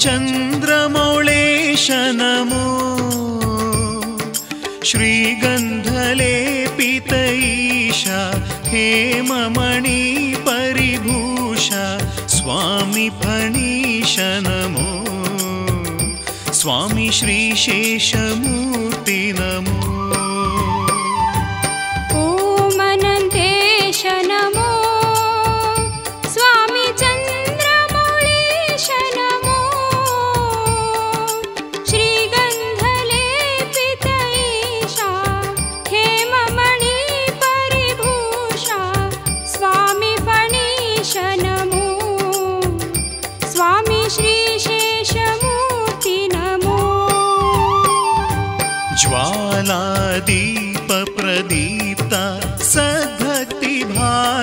चन्द्रमौळेशनमो। श्रीगन्धले पितैषा हेममणिपरिभूष स्वामी फणिशनमो। स्वामी श्रीशेषमूर्तिनमु।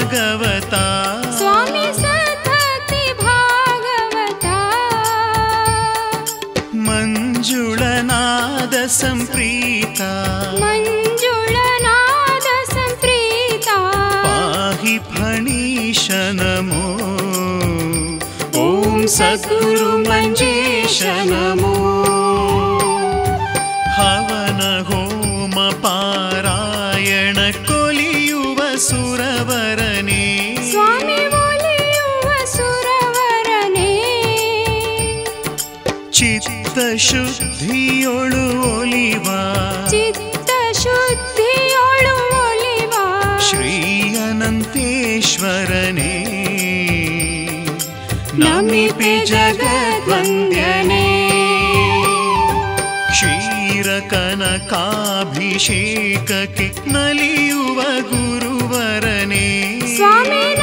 भागवता। स्वामी सद्भक्ति भागवता। मञ्जुळनाद सम्प्रीता मञ्जुळनाद सम्प्रीता पाहि फणीश नमो। ॐ सद्गुरु मञ्जेश नमो। हवन होम पारायण कोलियुव सुरवरने ಚಿತ್ತಶುದ್ಧಿಯೊಳು ಒಲಿವ. ಚಿತ್ತ ಶುದ್ಧಿಯೊಳು ಒಲಿವ. ಶ್ರೀ ಅನಂತೇಶ್ವರನೇ. ನಮಿಪೆ ಜಗದ್ವಂದ್ಯನೇ ಕ್ಷೀರ ಕನಕಾಭಿಷೇಕಕ್ಕೆ ನಲಿಯುವ ಗುರುವರನೇ. ಸ್ವಾಮಿ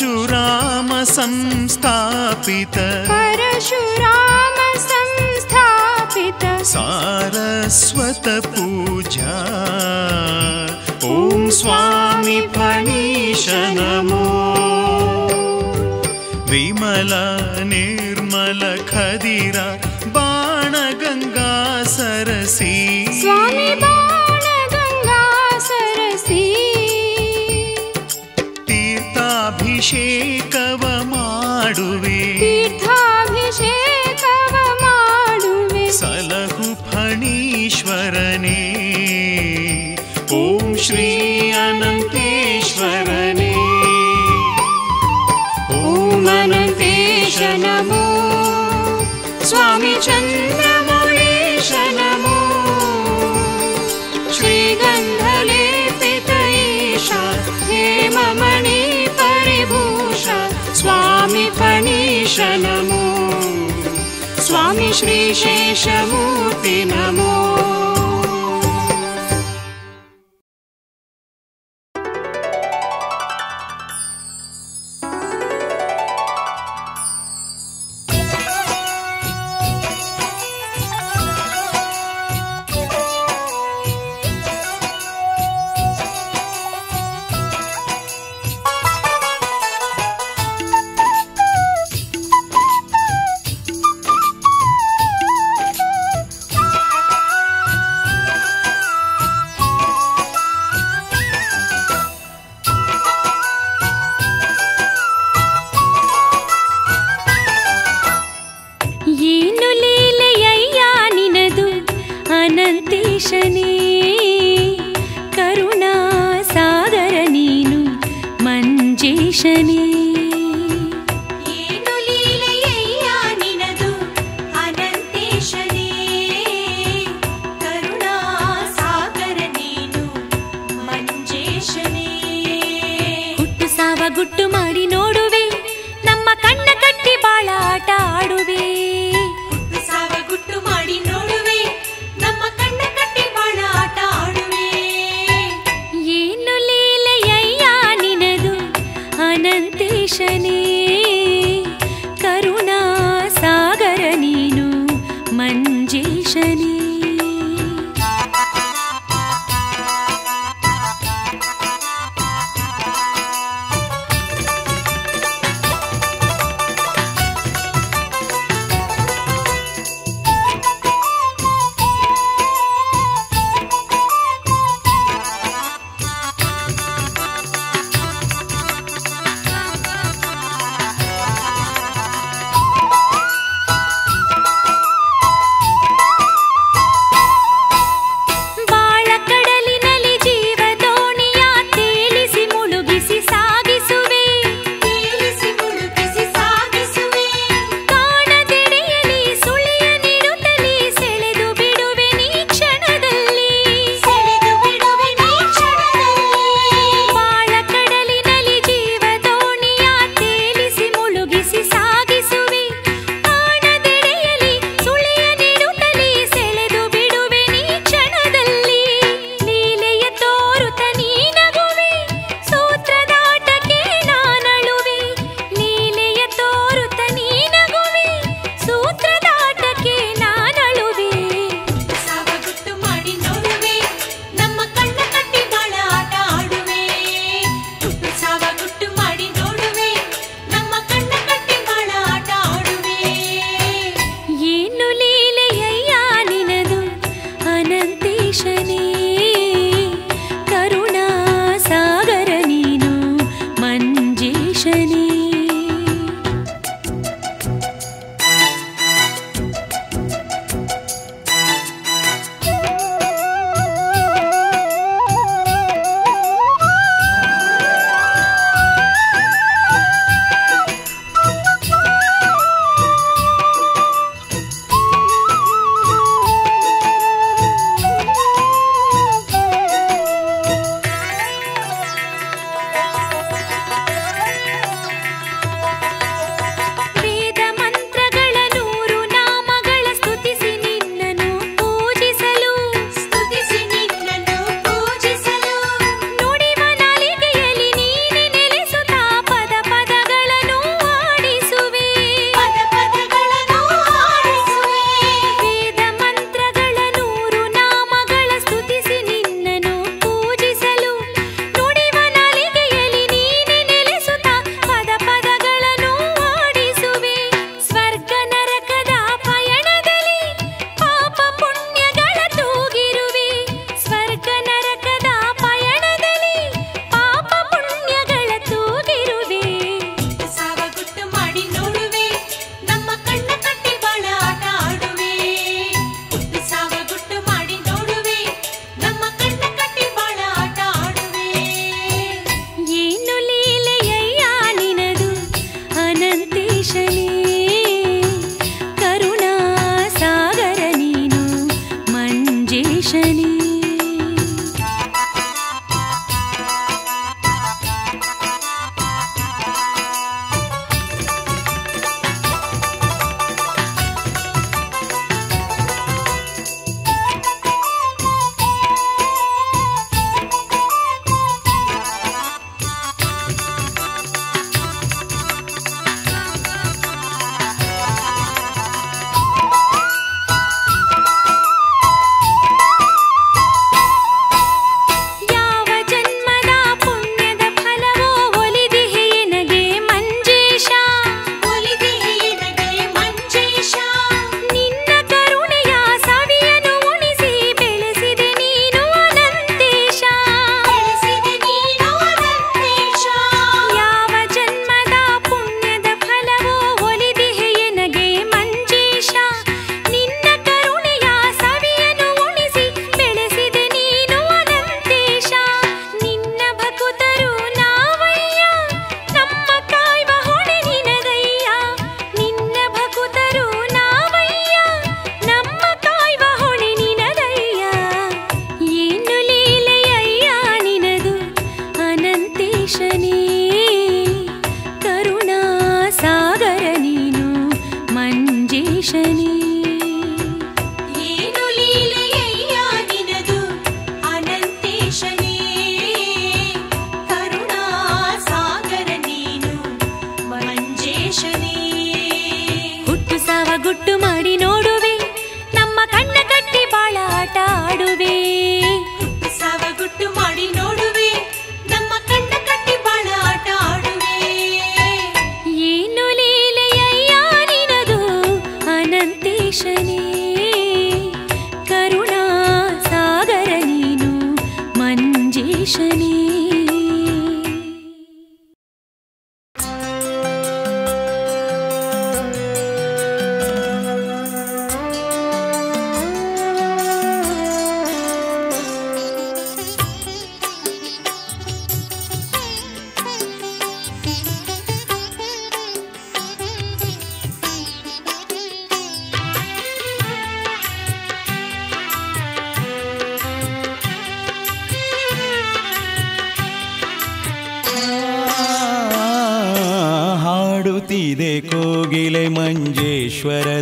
परशुराम संस्थापित परशुराम संस्थापित सारस्वत पूजा ॐ स्वामी फणीश नमो विमला निर्मल खदिरा बाणगङ्गा सरसी सी शनमो स्वामी श्रीशेषमूर्ति नमो।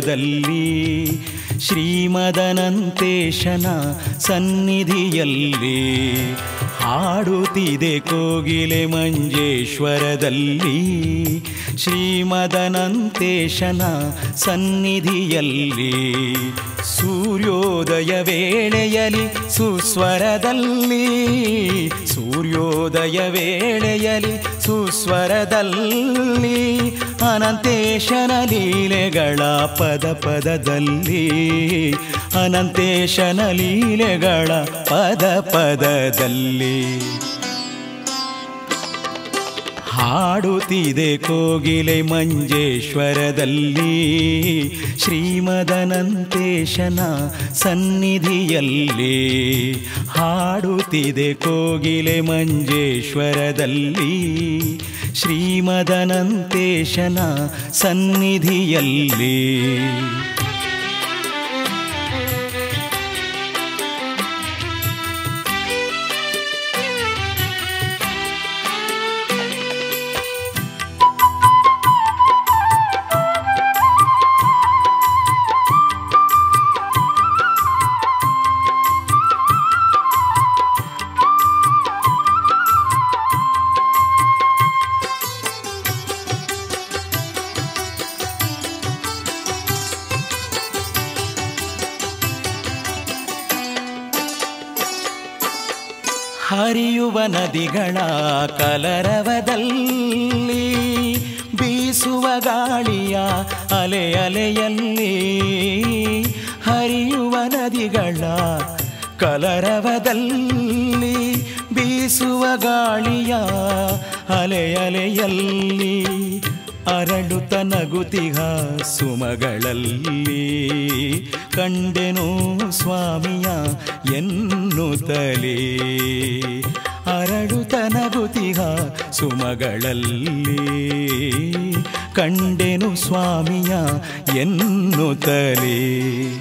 ಮಂಜೇಶ್ವರದಲ್ಲಿ ಶ್ರೀಮದನಂತೇಶನ ಸನ್ನಿಧಿಯಲ್ಲಿ ಹಾಡುತ್ತಿದೆ ಕೋಗಿಲೆ ಮಂಜೇಶ್ವರದಲ್ಲಿ ಶ್ರೀಮದನಂತೇಶನ ಸನ್ನಿಧಿಯಲ್ಲಿ ಸೂರ್ಯೋದಯ ವೇಳೆಯಲಿ ಸುಸ್ವರದಲ್ಲಿ ಸೂರ್ಯೋದಯ ವೇಳೆಯಲಿ ಸುಸ್ವರದಲ್ಲಿ ಅನಂತೇಶನ ಲೀಲೆಗಳ ಪದ ಪದದಲ್ಲಿ ಅನಂತೇಶನ ಲೀಲೆಗಳ ಪದ ಪದದಲ್ಲಿ. ಹಾಡುತ್ತಿದೆ ಕೋಗಿಲೆ ಮಂಜೇಶ್ವರದಲ್ಲಿ. ಶ್ರೀಮದನಂತೇಶನ ಸನ್ನಿಧಿಯಲ್ಲಿ ಹಾಡುತ್ತಿದೆ ಕೋಗಿಲೆ ಮಂಜೇಶ್ವರದಲ್ಲಿ. ಶ್ರೀಮದನಂತೇಶನ ಸನ್ನಿಧಿಯಲ್ಲಿ ನದಿಗಳ ಕಲರವದಲ್ಲಿ ಬೀಸುವ ಗಾಳಿಯ ಅಲೆ ಅಲೆಯಲ್ಲಿ ಹರಿಯುವ ನದಿಗಳ ಕಲರವದಲ್ಲಿ ಬೀಸುವ ಗಾಳಿಯ ಅಲೆ ಅಲೆಯಲ್ಲಿ ಅರಳುತ ನಗುತಿಹ ಸುಮಗಳಲ್ಲಿ ಕಂಡೆನು ಸ್ವಾಮಿಯ ಎನ್ನುತ್ತಲೇ ಅರಳುತ್ತ ನಗುತಿಗ ಸುಮಗಳಲ್ಲಿ. ಕಂಡೆನು ಸ್ವಾಮಿಯ ಎನ್ನುತ್ತಲೇ.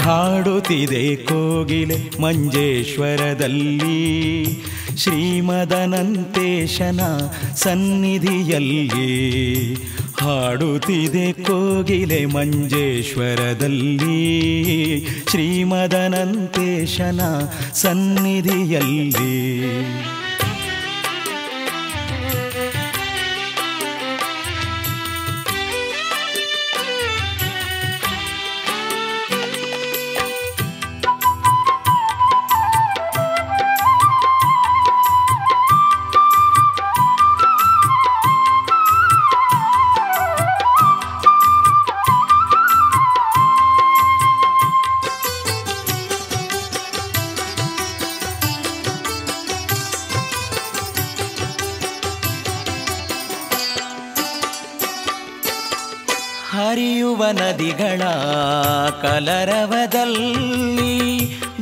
ಹಾಡುತ್ತಿದೆ ಕೋಗಿಲೆ ಮಂಜೇಶ್ವರದಲ್ಲಿ. ಶ್ರೀಮದನಂತೇಶನ ಸನ್ನಿಧಿಯಲ್ಲಿ ಹಾಡುತ್ತಿದೆ ಕೋಗಿಲೆ ಮಂಜೇಶ್ವರದಲ್ಲಿ. ಶ್ರೀಮದನಂತೇಶನ ಸನ್ನಿಧಿಯಲ್ಲಿ. ನದಿಗಳ ಕಲರವದಲ್ಲಿ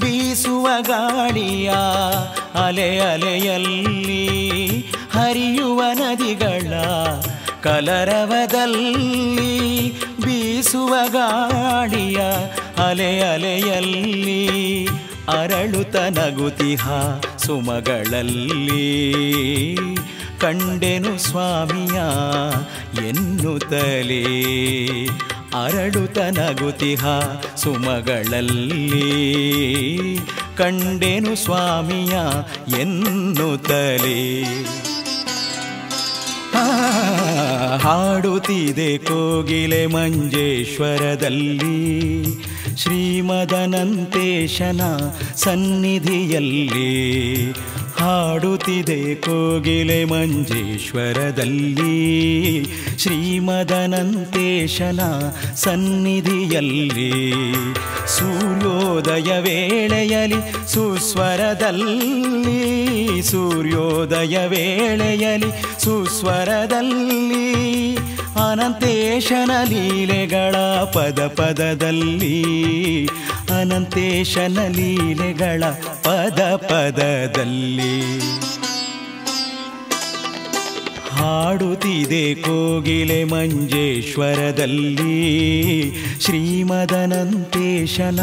ಬೀಸುವ ಗಾಳಿಯ ಅಲೆ ಅಲೆಯಲ್ಲಿ ಹರಿಯುವ ನದಿಗಳ ಕಲರವದಲ್ಲಿ ಬೀಸುವ ಗಾಳಿಯ ಅಲೆ ಅಲೆಯಲ್ಲಿ ಅರಳುತ ನಗುತಿಹ ಸುಮಗಳಲ್ಲಿ. ಕಂಡೆನು ಸ್ವಾಮಿಯ ಎನ್ನುತ್ತಲೇ ಅರಳುತ ನಗುತಿಹ ಸುಮಗಳಲ್ಲಿ. ಕಂಡೆನು ಸ್ವಾಮಿಯ ಎನ್ನುತ್ತಲೇ? ಹಾಡುತ್ತಿದೆ ಕೋಗಿಲೆ ಮಂಜೇಶ್ವರದಲ್ಲಿ. ಶ್ರೀಮದನಂತೇಶನ ಸನ್ನಿಧಿಯಲ್ಲಿ. ಹಾಡುತ್ತಿದೆ ಕೋಗಿಲೆ ಮಂಜೇಶ್ವರದಲ್ಲಿ. ಶ್ರೀಮದನಂತೇಶನ ಸನ್ನಿಧಿಯಲ್ಲಿ ಸೂರ್ಯೋದಯ ವೇಳೆಯಲಿ ಸುಸ್ವರದಲ್ಲಿ. ಸೂರ್ಯೋದಯ ವೇಳೆಯಲಿ ಸುಸ್ವರದಲ್ಲಿ ಅನಂತೇಶನ ಲೀಲೆಗಳ ಪದ ಪದದಲ್ಲಿ ಅನಂತೇಶನ ಲೀಲೆಗಳ ಪದ ಪದದಲ್ಲಿ. ಹಾಡುತ್ತಿದೆ ಕೋಗಿಲೆ ಮಂಜೇಶ್ವರದಲ್ಲಿ. ಶ್ರೀಮದನಂತೇಶನ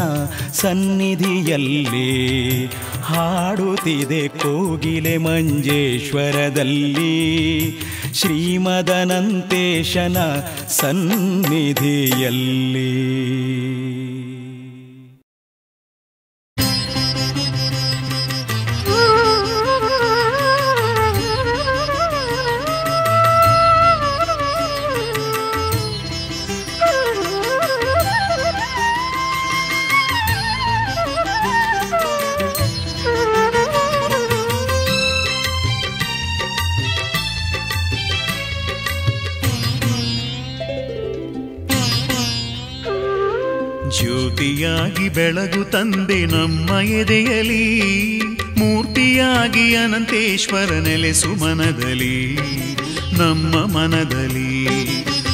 ಸನ್ನಿಧಿಯಲ್ಲಿ ಹಾಡುತ್ತಿದೆ ಕೋಗಿಲೆ ಮಂಜೇಶ್ವರದಲ್ಲಿ. ಶ್ರೀಮದನಂತೇಶನ ಸನ್ನಿಧಿಯಲ್ಲಿ. ಬೆಳಗು ತಂದೆ ನಮ್ಮ ಎದೆಯಲಿ, ಮೂರ್ತಿಯಾಗಿ ಅನಂತೇಶ್ವರ ನೆಲೆಸು ಮನದಲ್ಲಿ, ನಮ್ಮ ಮನದಲ್ಲಿ.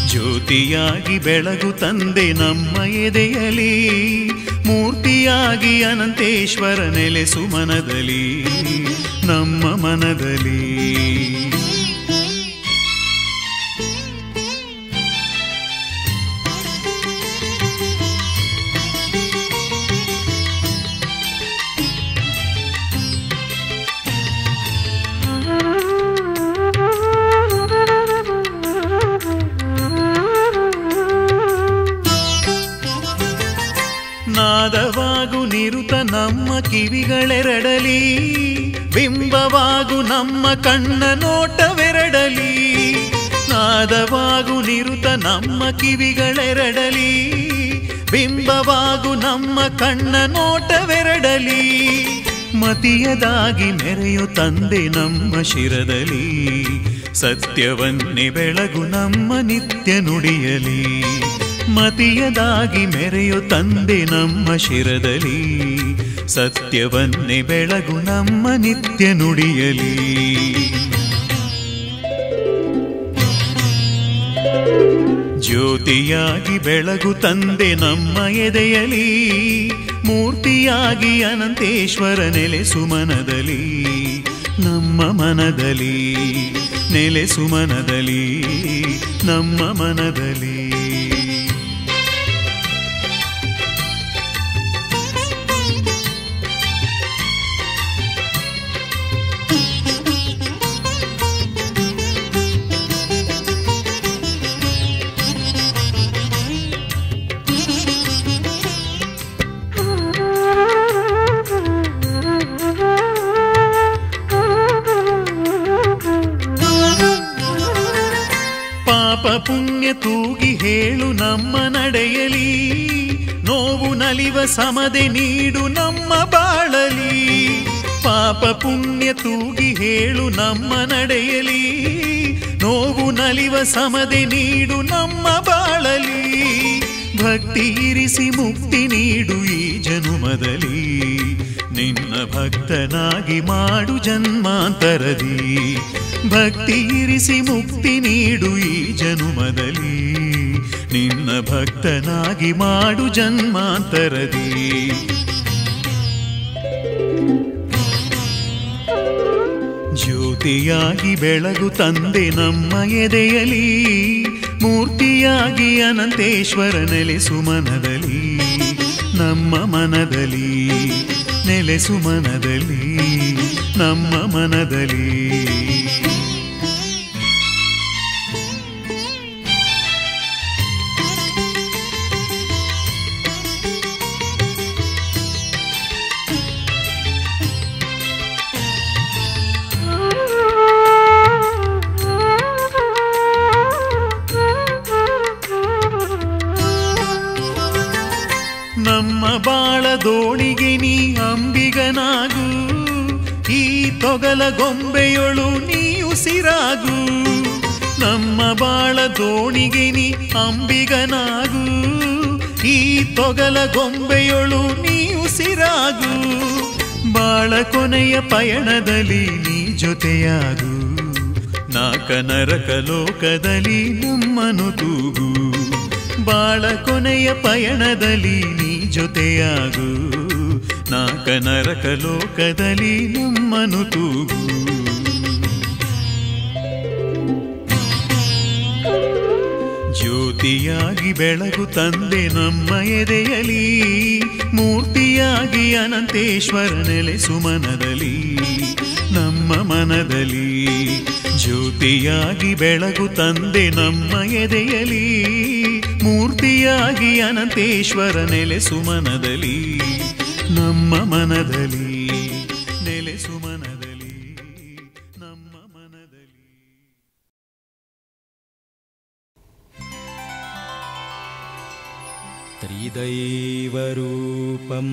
ಜ್ಯೋತಿಯಾಗಿ ಬೆಳಗು ತಂದೆ ನಮ್ಮ ಎದೆಯಲಿ, ಮೂರ್ತಿಯಾಗಿ ಅನಂತೇಶ್ವರ ನೆಲೆಸು ಮನದಲ್ಲಿ, ನಮ್ಮ ಮನದಲ್ಲಿ. ನಾದವಾಗು ನಿರುತ ನಮ್ಮ ಕಿವಿಗಳೆರಡಲಿ, ಬಿಂಬವಾಗು ನಮ್ಮ ಕಣ್ಣ ನೋಟವೆರಡಲಿ, ನಾದವಾಗು ನಿರುತ ನಮ್ಮ ಕಿವಿಗಳೆರಡಲಿ, ಬಿಂಬವಾಗು ನಮ್ಮ ಕಣ್ಣ ನೋಟವೆರಡಲಿ, ಮತಿಯದಾಗಿ ಮೆರೆಯು ತಂದೆ ನಮ್ಮ ಶಿರದಲ್ಲಿ, ಸತ್ಯವನ್ನೇ ಬೆಳಗು ನಮ್ಮ ನಿತ್ಯ ನುಡಿಯಲಿ. ಮತಿಯದಾಗಿ ಮೆರೆಯು ತಂದೆ ನಮ್ಮ ಶಿರದಲ್ಲಿ. ಸತ್ಯವನ್ನೇ ಬೆಳಗು ನಮ್ಮ ನಿತ್ಯ ನುಡಿಯಲಿ. ಜ್ಯೋತಿಯಾಗಿ ಬೆಳಗು ತಂದೆ ನಮ್ಮ ಎದೆಯಲಿ. ಮೂರ್ತಿಯಾಗಿ ಅನಂತೇಶ್ವರ ಮನದಲ್ಲಿ. ನಮ್ಮ ಮನದಲ್ಲಿ ನೆಲೆ ಮನದಲ್ಲಿ. ನಮ್ಮ ಮನದಲ್ಲಿ. ಪುಣ್ಯ ತೂಗಿ ಹೇಳು ನಮ್ಮ ನಡೆಯಲಿ. ನೋವು ನಲಿವ ಸಮದೆ ನೀಡು ನಮ್ಮ ಬಾಳಲಿ. ಪಾಪ ಪುಣ್ಯ ತೂಗಿ ಹೇಳು ನಮ್ಮ ನಡೆಯಲಿ. ನೋವು ನಲಿವ ಸಮದೆ ನೀಡು ನಮ್ಮ ಬಾಳಲಿ. ಭಕ್ತಿ ಇರಿಸಿ ಮುಕ್ತಿ ನೀಡು ಈ ಜನುಮದಲ್ಲಿ. ನಿನ್ನ ಭಕ್ತನಾಗಿ ಮಾಡು ಜನ್ಮಾಂತರದಿ. ಭಕ್ತಿ ಇರಿಸಿ ಮುಕ್ತಿ ನೀಡು ಈ ಜನುಮದಲ್ಲಿ. ನಿನ್ನ ಭಕ್ತನಾಗಿ ಮಾಡು ಜನ್ಮಾಂತರದಿ. ಜ್ಯೋತಿಯಾಗಿ ಬೆಳಗು ತಂದೆ ನಮ್ಮ ಎದೆಯಲಿ. ಮೂರ್ತಿಯಾಗಿ ಅನಂತೇಶ್ವರ ನೆಲೆಸು ಮನದಲ್ಲಿ ನಮ್ಮ ಮನದಲ್ಲಿ ನೆಲೆಸು ಮನದಲ್ಲಿ ನಮ್ಮ ಮನದಲ್ಲಿ. ನಮ್ಮ ಬಾಳ ದೋಣಿ ತೊಗಲ ಗೊಂಬೆಯೊಳು ನೀ ಉಸಿರಾಗು ನಮ್ಮ ಬಾಳ ದೋಣಿಗೆ ನೀ ಅಂಬಿಗನಾಗು. ಈ ತೊಗಲ ಗೊಂಬೆಯೊಳು ನೀ ಉಸಿರಾಗು ಬಾಳ ಕೊನೆಯ ಪಯಣದಲ್ಲಿ ನೀ ಜೊತೆಯಾಗು. ನಾಕ ನರಕ ಲೋಕದಲ್ಲಿ ನಮ್ಮನು ತೂಗು. ಬಾಳ ಕೊನೆಯ ಪಯಣದಲ್ಲಿ ನೀ ಜೊತೆಯಾಗು. ನರಕ ಲೋಕದಲ್ಲಿ ನಮ್ಮನು ತೂಗು. ಜ್ಯೋತಿಯಾಗಿ ಬೆಳಗು ತಂದೆ ನಮ್ಮ ಎದೆಯಲಿ, ಮೂರ್ತಿಯಾಗಿ ಅನಂತೇಶ್ವರ ನೆಲೆಸು ಮನದಲ್ಲಿ, ನಮ್ಮ ಮನದಲ್ಲಿ. ಜ್ಯೋತಿಯಾಗಿ ಬೆಳಗು ತಂದೆ ನಮ್ಮ ಎದೆಯಲಿ, ಮೂರ್ತಿಯಾಗಿ ಅನಂತೇಶ್ವರ ನೆಲೆಸು ಮನದಲ್ಲಿ. ನಮ್ಮ ಮನದಲ್ಲಿ ನೆಲೆಸು ಮನದಲ್ಲಿ ನಮ್ಮ ಮನದಲ್ಲಿ ത്രിദൈവരൂപം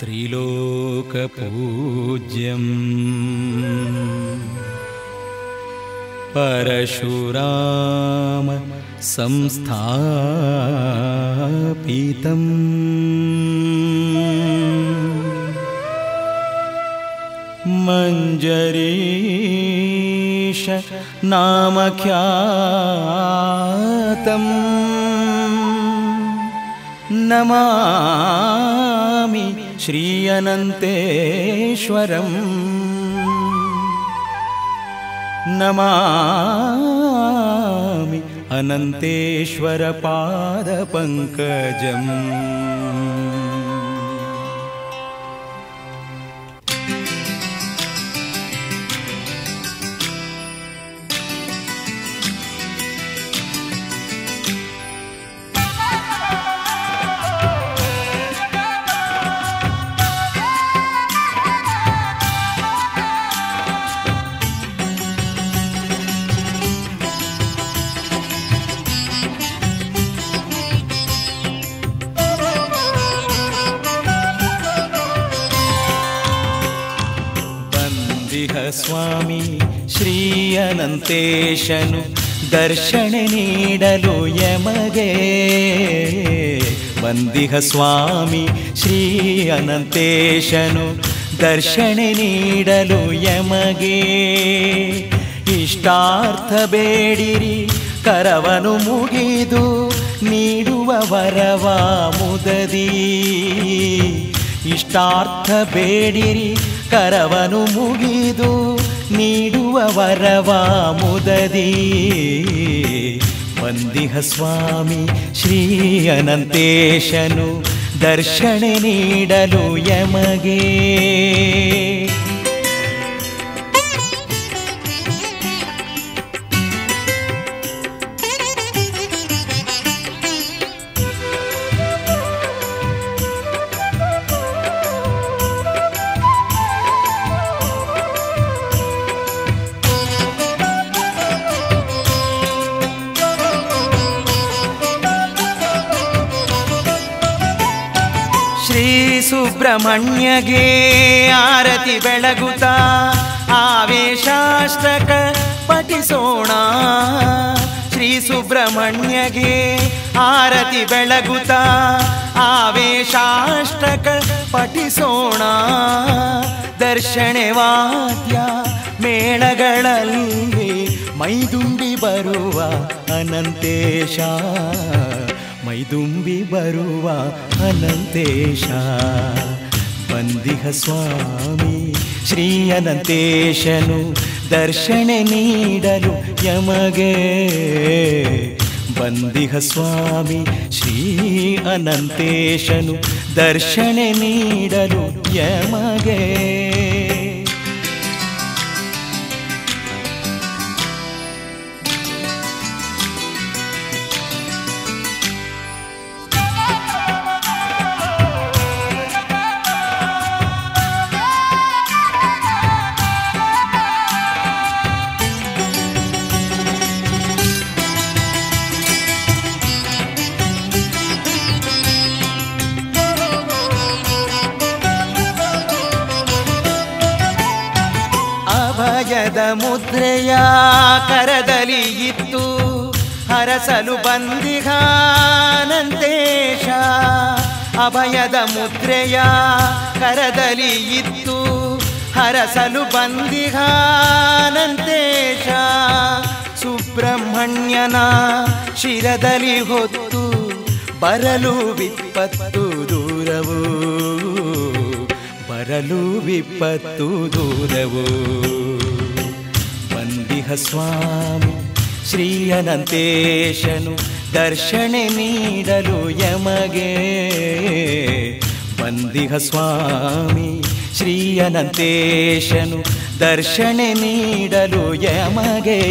ത്രിലോകപൂജ്യം പരശുരാമ संस्थापितम्। मञ्जरीश नामख्यातम्। नमामि श्रीअनन्तेश्वरम्। नमामि अनन्तेश्वरपादपङ्कजम् ಸ್ವಾಮಿ ಶ್ರೀ ಅನಂತೇಶನು ದರ್ಶನ ನೀಡಲು ಯಮಗೆ. ಬಂದಿಹ ಸ್ವಾಮಿ ಶ್ರೀ ಅನಂತೇಶನು ದರ್ಶನ ನೀಡಲು ಯಮಗೆ. ಇಷ್ಟಾರ್ಥ ಬೇಡಿರಿ, ಕರವನು ಮುಗಿದು ನೀಡುವ ವರವ ಮುದದಿ. ಇಷ್ಟಾರ್ಥ ಬೇಡಿರಿ ಕರವನು ಮುಗಿದು ನೀಡುವ ವರವ ಮುದದಿ. ಬಂದಿಹ ಸ್ವಾಮಿ ಶ್ರೀ ಅನಂತೇಶನು ದರ್ಶನ ನೀಡಲು ಯಮಗೆ. ಸುಬ್ರಹ್ಮಣ್ಯಗೆ ಆರತಿ ಬೆಳಗುತ್ತ ಆವೇಶಾಷ್ಟಕ ಪಠಿಸೋಣ. ಶ್ರೀ ಸುಬ್ರಹ್ಮಣ್ಯಗೆ ಆರತಿ ಬೆಳಗುತ್ತ ಆವೇಶಾಷ್ಟಕ ಪಠಿಸೋಣ. ದರ್ಶನೆ ವಾದ್ಯ ಮೇಳಗಳಲ್ಲಿ ಮೈದುಂಬಿ ಬರುವ ಅನಂತೇಶ. ಮೈದುಂಬಿ ಬರುವ ಅನಂತೇಶ. ಬಂದಿಹ ಸ್ವಾಮಿ, ಶ್ರೀ ಅನಂತೇಶನು ದರ್ಶನೆ ನೀಡಲು ಯಮಗೆ. ಬಂದಿಹ ಸ್ವಾಮಿ, ಶ್ರೀ ಅನಂತೇಶನು ದರ್ಶನೆ ನೀಡಲು ಯಮಗೆ. ಅಭಯದ ಮುದ್ರೆಯ ಕರದಲ್ಲಿ ಇತ್ತು. ಹರಸಲು ಬಂದಿಗಾನಂತೇಶ ಅಭಯದ ಮುದ್ರೆಯ ಕರದಲ್ಲಿ ಇತ್ತು. ಹರಸಲು ಬಂದಿಗಾನಂತೇಶ ಸುಬ್ರಹ್ಮಣ್ಯನ ಶಿರದಲ್ಲಿ ಹೊತ್ತು ಬರಲು ವಿಪತ್ತು ದೂರವು. ಬರಲು ವಿಪತ್ತು ದೂರವು. ಸ್ವಾಮಿ ಶ್ರೀ ಅನಂತೇಶನು ದರ್ಶನೆ ನೀಡಲು ಯಮಗೆ. ಬಂದಿಹ ಸ್ವಾಮಿ ಶ್ರೀ ಅನಂತೇಶನು ದರ್ಶನೆ ನೀಡಲು ಯಮಗೆ.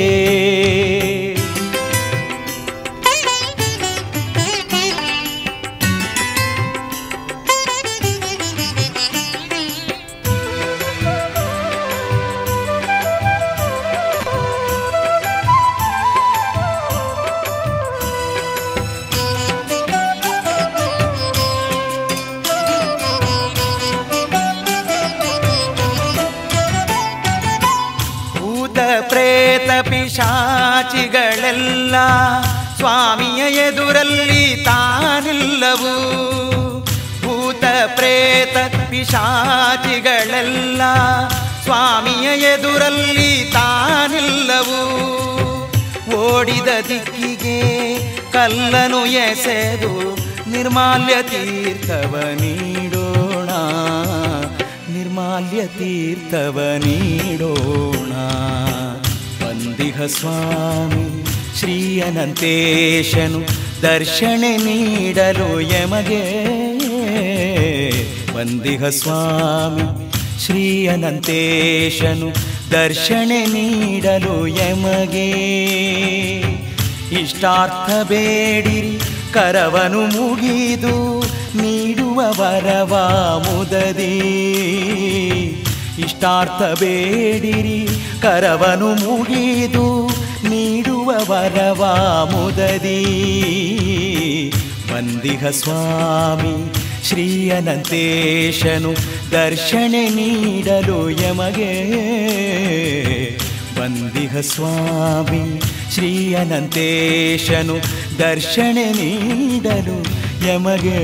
ಪಿಶಾಚಿಗಳೆಲ್ಲ ಸ್ವಾಮಿಯ ಎದುರಲ್ಲಿ ತಾನಿಲ್ಲವು. ಓಡಿದ ದಿಕ್ಕಿಗೆ ಕಲ್ಲನು ಎಸೆದು ನಿರ್ಮಾಲ್ಯ ತೀರ್ಥವ ನೀಡೋಣ. ನಿರ್ಮಾಲ್ಯ ತೀರ್ಥವ ನೀಡೋಣ. ಬಂದಿಹ ಸ್ವಾಮಿ ಶ್ರೀ ಅನಂತೇಶನು ದರ್ಶನ ನೀಡಲು ಯಮಗೆ ವಂದಿಹ ಸ್ವಾಮಿ, ಶ್ರೀ ಅನಂತೇಶನು ದರ್ಶನೆ ನೀಡಲು ಯಮಗೆ ಇಷ್ಟಾರ್ಥ ಬೇಡಿರಿ, ಕರವನು ಮುಗಿದು ನೀಡುವ ವರವ ಮುದದಿ. ಇಷ್ಟಾರ್ಥ ಬೇಡಿರಿ, ಕರವನು ಮುಗಿದು ನೀಡುವ ವರವ ಮುದದಿ. ವಂದಿಹ ಸ್ವಾಮಿ ಶ್ರೀ ಅನಂತೇಶನು ದರ್ಶನೆ ನೀಡಲು ಯಮಗೆ. ವಂದಿಹ ಸ್ವಾಮಿ ಶ್ರೀ ಅನಂತೇಶನು ದರ್ಶನೆ ನೀಡಲು ಯಮಗೆ.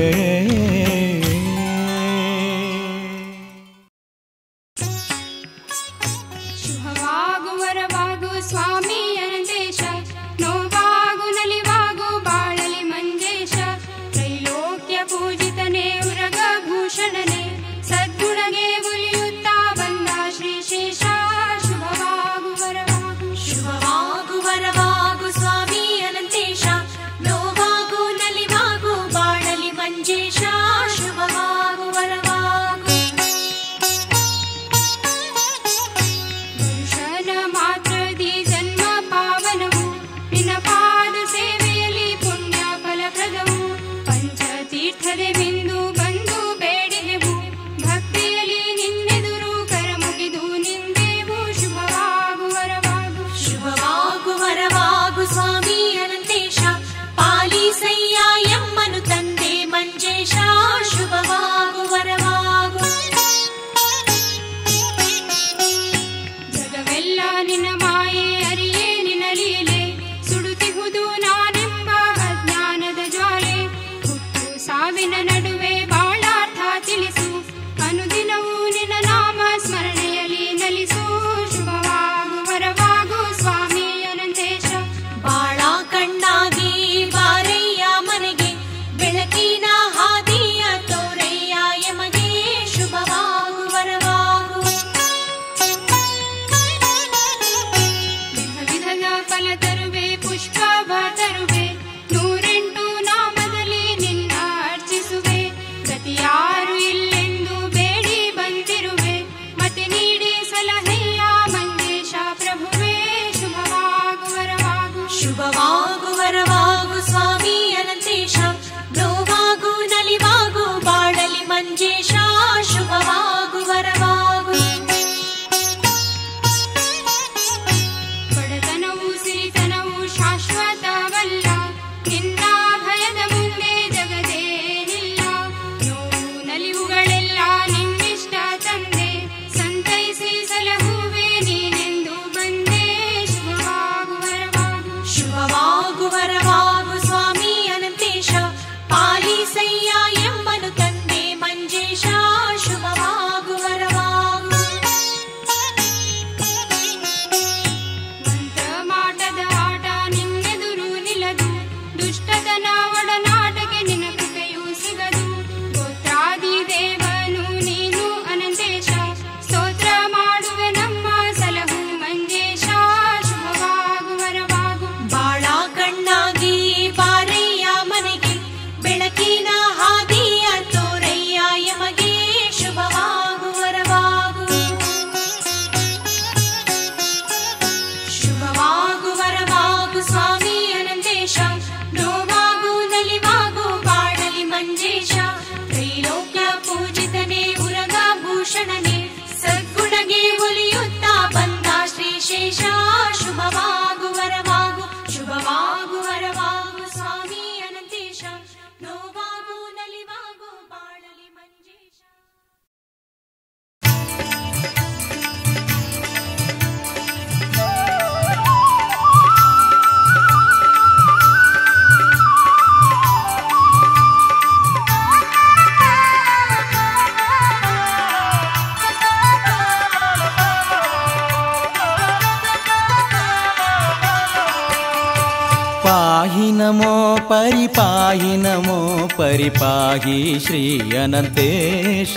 अनन्तेश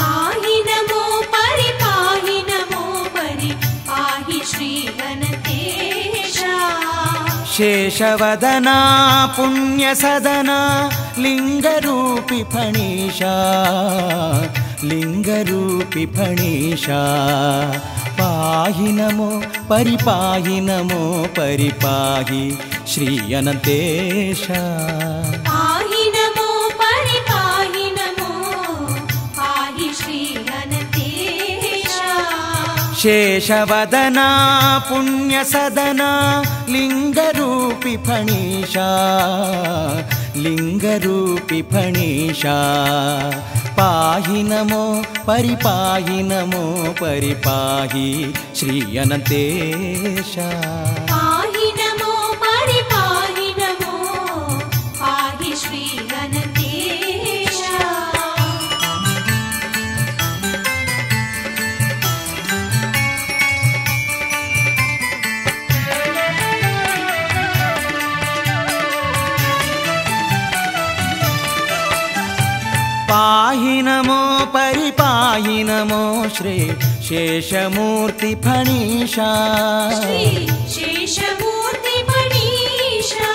पाहि नमो परि पाहि नमो परि पाहि श्री गणतेश शेषवदना पुण्यसदना लिङ्गरूपि फणीशा लिङ्गरूपि फणीशा। पाहि नमो परिपाहि नमो परिपाहि श्री अनन्तेश शेषवदना पुण्यसदना लिङ्गरूपि फणीशा लिङ्गरूपि फणीशा। पाहि नमो परिपाहि नमो परिपाहि श्री अनन्तेश परिपायि नमो श्री शेषमूर्ति फणिषा शेषमूर्ति फणीषा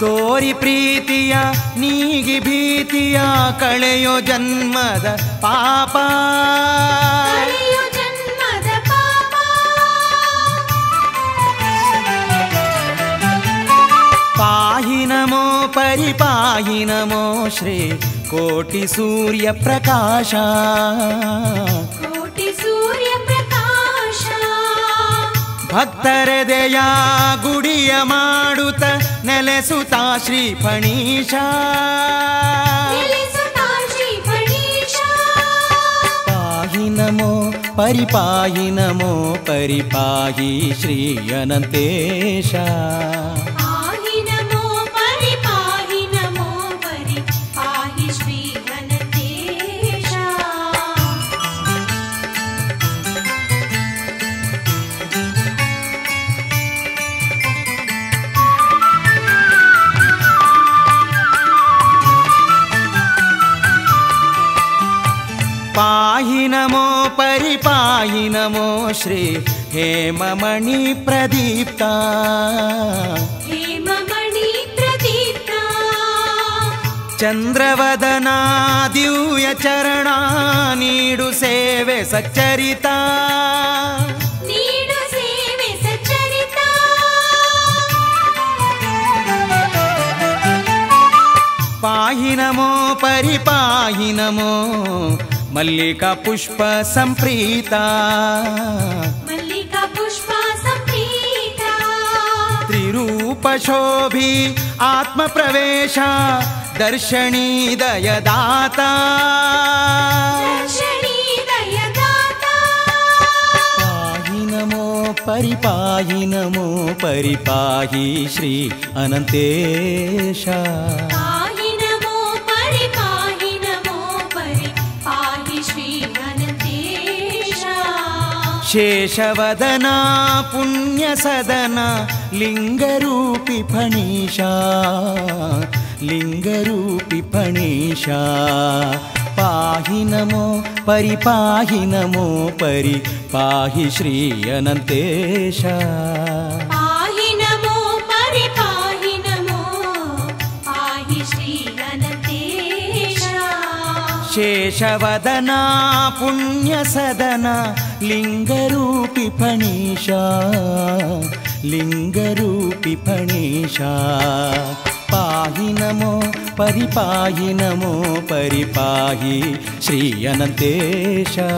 तोरि प्रीतया नीगि भीत्या कलय जन्मद पापहि नमो परिपाहि नमो श्री ಕೋಟಿ ಸೂರ್ಯ ಪ್ರಕಾಶ. ಕೋಟಿ ಸೂರ್ಯ ಪ್ರಕಾಶ. ಭಕ್ತರೆದೆಯ ಗುಡಿಯ ಮಾಡುತ್ತ ನೆಲೆಸುತ್ತ ಶ್ರೀ ಫಣೀಶ. ಪಾಹಿ ನಮೋ ಪರಿಪಾಹಿ ನಮೋ ಪರಿಪಾಹಿ ಶ್ರೀ ಅನಂತೇಶ. पाहि नमो परिपाहि नमो श्री हेममणि प्रदीप्ता। हेममणि प्रदीप्ता। चन्द्रवदनादियचरणा नीडुसेवे सच्चरिता। पाहि नमो परिपाहि नमो मल्लिका पुष्प सम्प्रीता मल्लिका पुष्प सम्प्रीता त्रिरूपशोभि आत्मप्रवेशा दर्शनी दयदाता। परिपाहि नमो परिपाहि श्री अनन्तेशा। शेषवदना पुण्यसदना लिङ्गरूपि फणीषा लिङ्गरूपि फणीषा पाहि नमो परिपाहि नमो परि पाहि श्री अनन्तेशाहि नमो परिपाहि नमो पाहि श्री शेषवदना पुण्यसदना लिङ्गरूपि फणीषा लिङ्गरूपि फणीषा पाहि नमो परिपाहि नमो परिपाहि श्री अनन्तेशा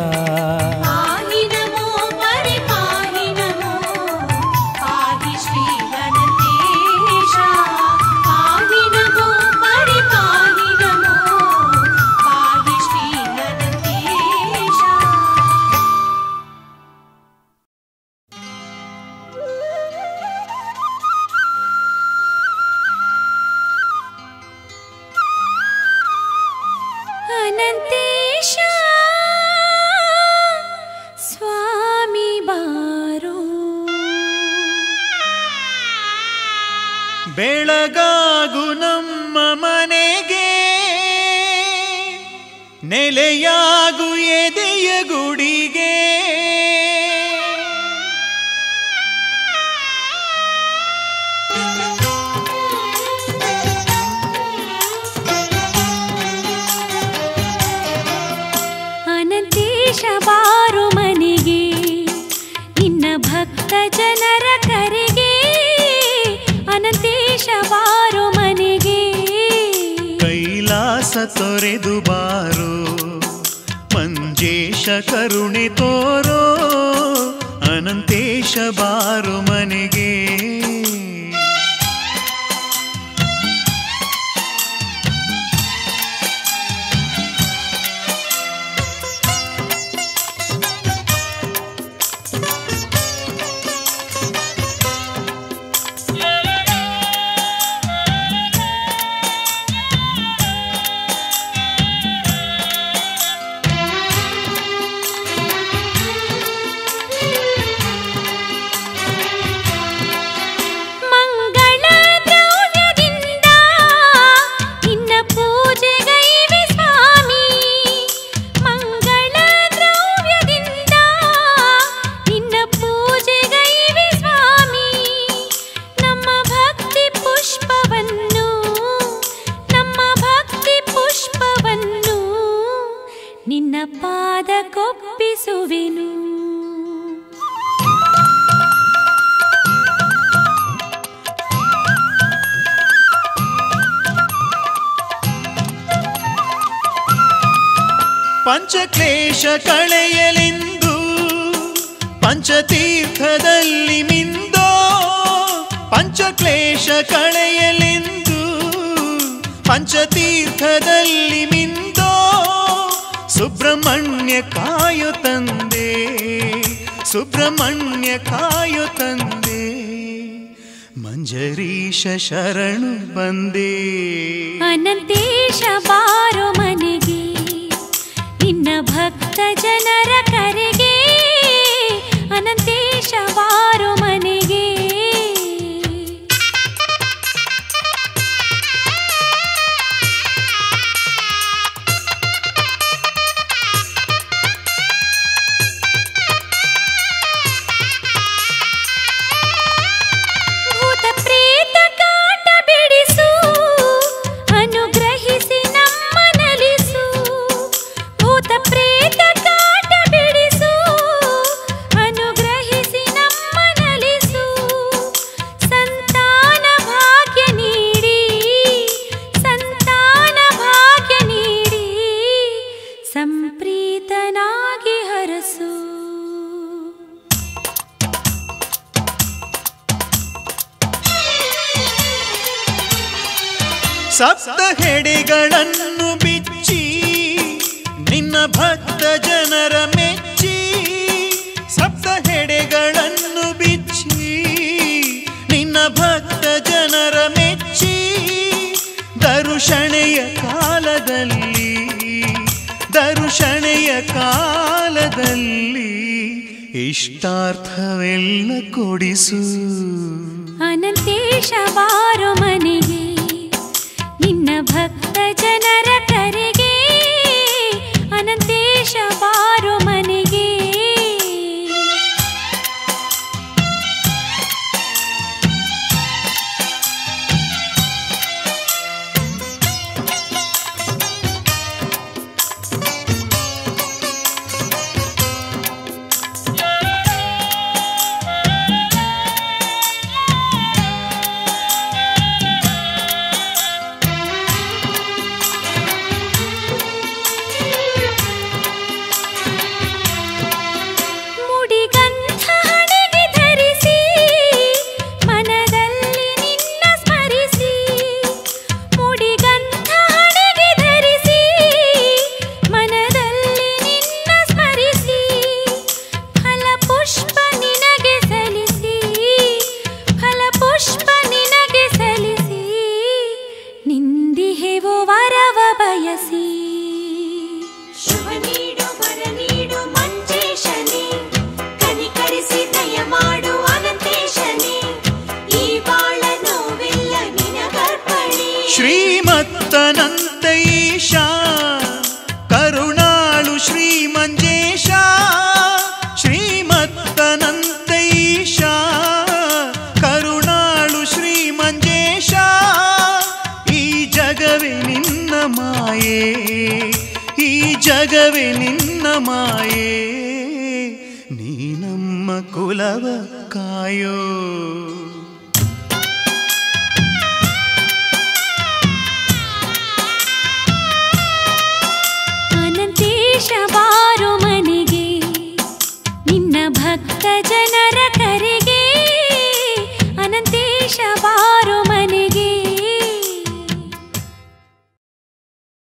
ತೊರೆದು ಬಾರೋ ಮಂಜೇಶ ಕರುಣೆ ತೋರೋ ಅನಂತೇಶ ಬಾರು ಮನೆಗೆ ಪಂಚಕ್ಲೇಶ ಕಳೆಯಲೆಂದು ಪಂಚತೀರ್ಥದಲ್ಲಿ ಮಿಂದೋ ಪಂಚಕ್ಲೇಶ ಕಳೆಯಲೆಂದು ಪಂಚತೀರ್ಥದಲ್ಲಿ ಮಿಂದೋ ಸುಬ್ರಹ್ಮಣ್ಯ ಕಾಯು ತಂದೆ, ಸುಬ್ರಹ್ಮಣ್ಯ ಕಾಯು ತಂದೆ, ಮಂಜರೀಶ ಶರಣು ಬಂದೇ. ಅನಂತೇಶ ಬಾರೋ ಮನೆಗೆ ಜನರ ಕರೆಗೆ ಅನಂತೇಶ ಬಾರೋ ಮನೆಗೆ ಸಪ್ತ ಹೆಡೆಗಳನ್ನು ಬಿಚ್ಚಿ, ನಿನ್ನ ಭಕ್ತ ಜನರ ಮೆಚ್ಚಿ, ಸಪ್ತ ಹೆಡೆಗಳನ್ನು ಬಿಚ್ಚಿ, ನಿನ್ನ ಭಕ್ತ ಜನರ ಮೆಚ್ಚಿ, ದರುಷಣೆಯ ಕಾಲದಲ್ಲಿ ದರುಷಣೆಯ ಕಾಲದಲ್ಲಿ ಇಷ್ಟಾರ್ಥವೆಲ್ಲ ಕೊಡಿಸು. ಅನಂತೇಶ ಬಾರೋ ಮನೆಗೆ भक्तजनरी अनन्त